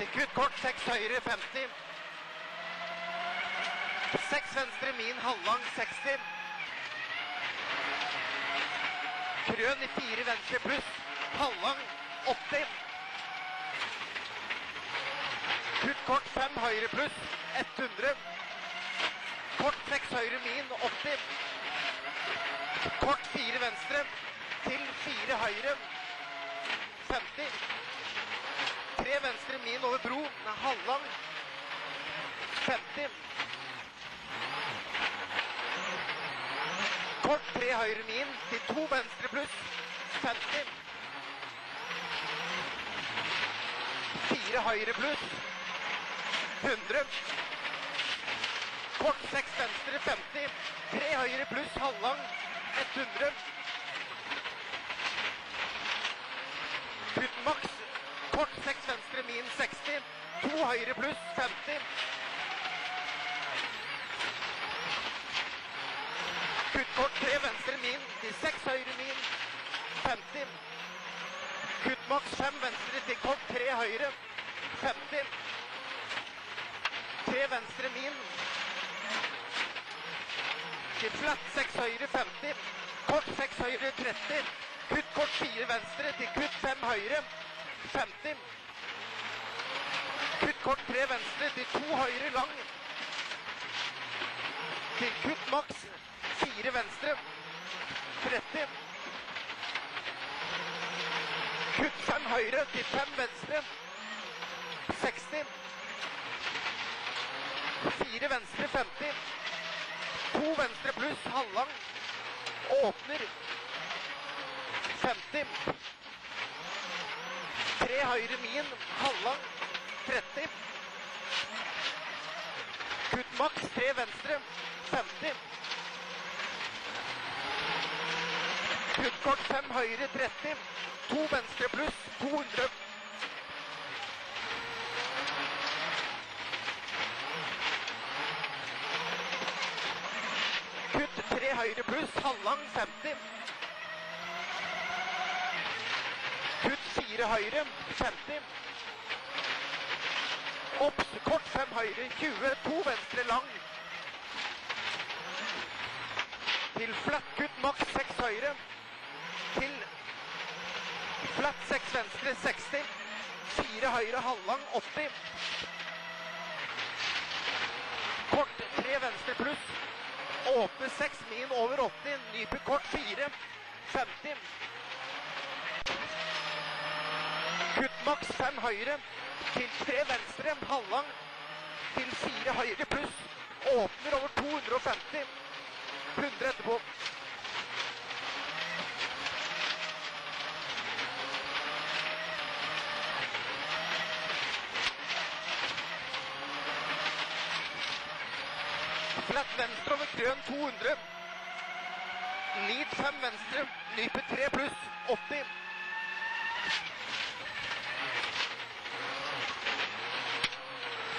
Til kutt kort, seks høyre, 50. Seks venstre, min halvlang, 60. Krøn i fire venstre pluss, halvlang, 80. Kutt kort, fem høyre pluss, 100. Kort, seks høyre, min, 80. Kort, fire venstre, til fire høyre, 50. Tre venstre, min over bro, den er halvlang, 50. Kort tre høyre min til to venstre pluss 50. Fire høyre pluss 100. Kort seks venstre 50. Tre høyre pluss halvlang 100. Putt maks. Kort seks venstre min 60. To høyre pluss 50. Kutt kort tre venstre min til seks høyre min 50. Kutt maks fem venstre til kort tre høyre 50. Tre venstre min til flatt seks høyre 50. Kort seks høyre 30. Kutt kort fire venstre til kutt fem høyre 50. Kort tre venstre til to høyre lang til kutt maks fire venstre. 30. Kutt fem høyre til fem venstre. 60. Fire venstre 50. To venstre pluss halvlang. Åpner. 50. Tre høyre min, halvlang. 30. Kutt maks tre venstre. 50. Kutt kort fem høyre 30. To venstre pluss 200. Kutt tre høyre pluss halvlang 50. Kutt fire høyre 50. Obs kort fem høyre 20. To venstre lang. Til flatt kutt maks seks høyre til flatt 6 venstre 60. 4 høyre halvlang 80. Kort 3 venstre pluss. Åpne 6 min over 80. Nype kort 4. 50. Kutt maks fem høyre til tre venstre halvlang til fire høyre pluss. Åpner over 250. 100 etterpå. Flatt venstre over krøn 200. Nit 5 venstre. Nype 3 pluss 80.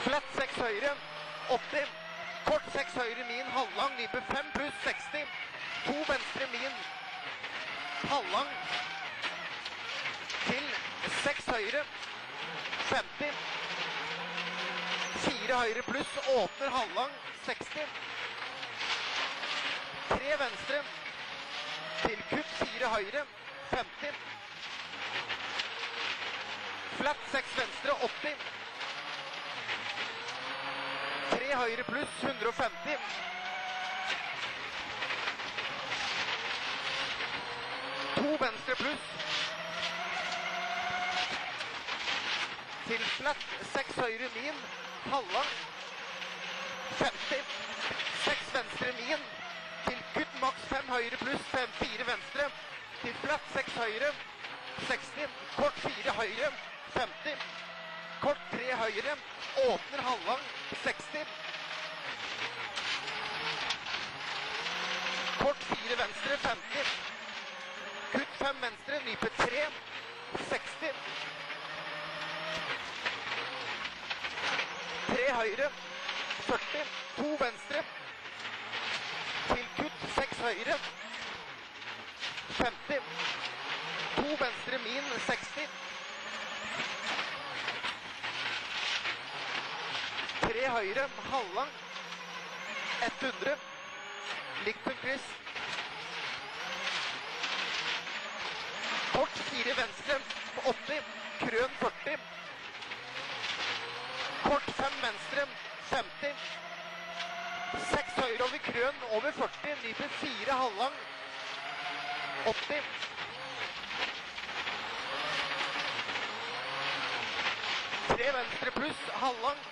Flatt 6 høyre 80. Kort 6 høyre min halvlang. Nype 5 pluss 60. To venstre min halvlang. Til 6 høyre 50. Fire høyre pluss åpner halvlang 60. Tre venstre til kutt fire høyre 50. Flatt seks venstre 80. Høyre pluss 150. To venstre pluss. Til flatt seks høyre min Halla. 50. Seks venstre min til kutt maks fem høyre pluss fem fire venstre. Til flatt seks høyre 60. Kort fire høyre 50. Kort tre høyre. Åpner halvlang 60. Kort fire venstre 50. Kutt fem venstre. Nype tre 60. Tre høyre 40. To venstre. Til kutt seks høyre 50. To venstre min 60. tre høyre, halvlang. 100. Likt en kryss. Kort fire venstre på 80. Krøn 40. Kort fem venstre 50. Seks høyre over krøn over 40. Nyper fire halvlang 80. Tre venstre pluss halvlang.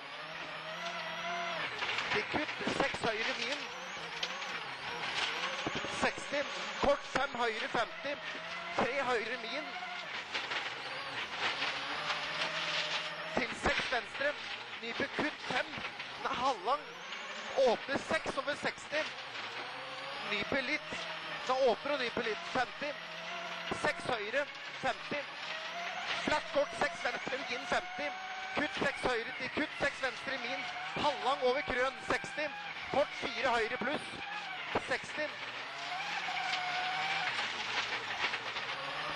Kutt seks høyre min. 60. Kort fem høyre 50. Tre høyre min. Til seks venstre. Nyper kutt fem. Den er halvlang. Åpner seks over 60. Nyper litt. Så åpner og nyper litt. 50. Seks høyre 50. Flatt kort seks venstre min 50. Kutt seks høyre til kutt seks venstre min. Halvlang over krøn 60. Kort fire høyre pluss 60.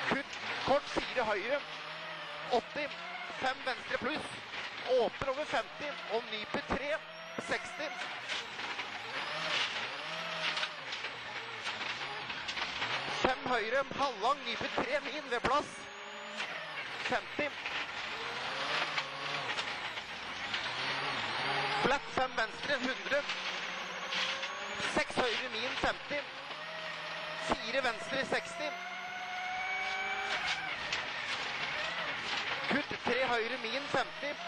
Kutt kort fire høyre 80. Fem venstre pluss. Åpner over 50 og nyper tre 60. Fem høyre, halvlang, nyper tre min ved plass. 50. Flatt fem venstre, 100. Seks høyre, min 50. Fire venstre, 60. Kutt tre høyre, min 50.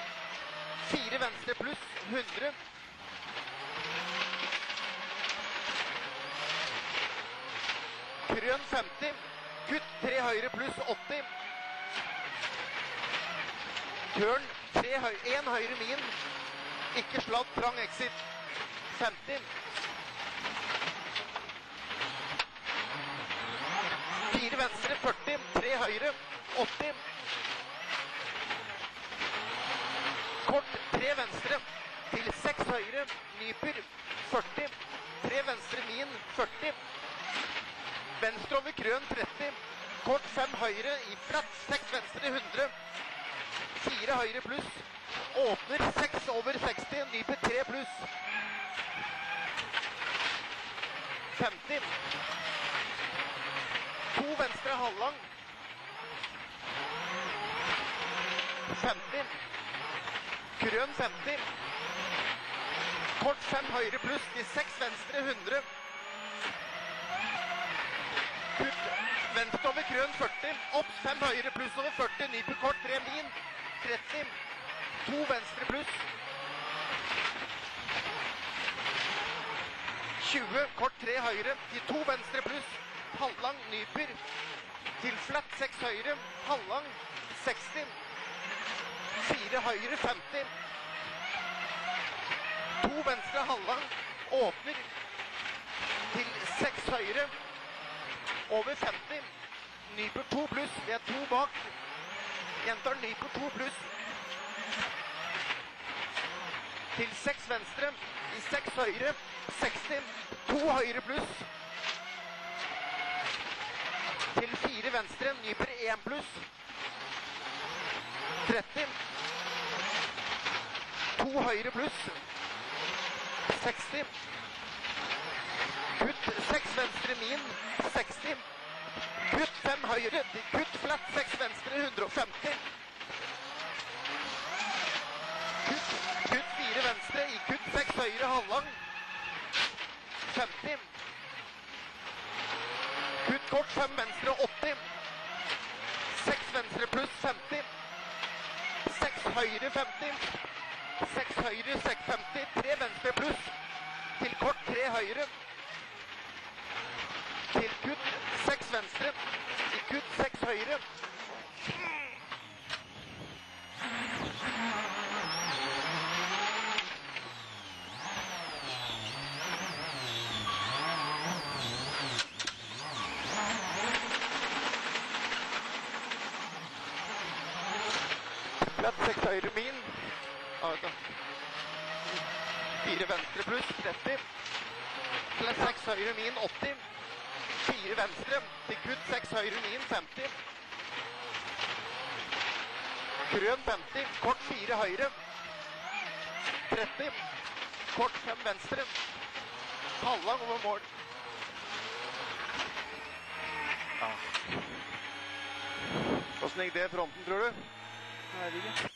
Fire venstre pluss 100. Krøn 50. Kutt tre høyre pluss 80. Tørn tre høyre, en høyre min. Ikke sladd trang exit. 50. Fire venstre 40. Tre høyre 80. Kort tre venstre til seks høyre. Nyper 40. Tre venstre min 40. Venstre over krøn 30. Kort fem høyre i flatt. Seks venstre 100. Fire høyre pluss. Åpner 6 over 60. Nyper 3 pluss. 50. To venstre halvlang. 50. Krøn 50. Kort 5 høyre pluss til 6 venstre 100. Kutt venstre over krøn 40. Opp 5 høyre pluss over 40. Nyper kort 3 min. 30. To venstre pluss. 20. Kort 3 høyre. Til to venstre pluss. Halvlang nyper. Til flatt 6 høyre. Halvlang 60. 4 høyre 50. To venstre halvlang. Åpner. Til 6 høyre. Over 50. Nyper 2 pluss. Vi er to bak. Gjentar Nyper 2 pluss. Til 6 venstre. I 6 høyre. 60. 2 høyre pluss. Til 4 venstre. Nyper 1 pluss. 30. 2 høyre pluss. 60. Kutt 6 venstre min. 60. Kutt 5 høyre. Kutt flatt 6 venstre. 150. Kutt, kutt fire venstre i kutt seks høyre halvlang. 50. Kutt kort fem venstre 80. Seks venstre pluss 50. Seks høyre 50. Seks høyre 650. Tre venstre pluss. Til kort tre høyre. Til kutt 6 venstre. I kutt 6 høyre. 6 høyre min. Ja, vet 4 venstre pluss 30. Flatt 6 høyre min 80. 4 venstre til kutt 6 høyre min 50. Krøn 50. Kort 4 høyre. 30. Kort 5 venstre. Hallang over mål. Åssen gikk det i fronten, tror du? Maravilla.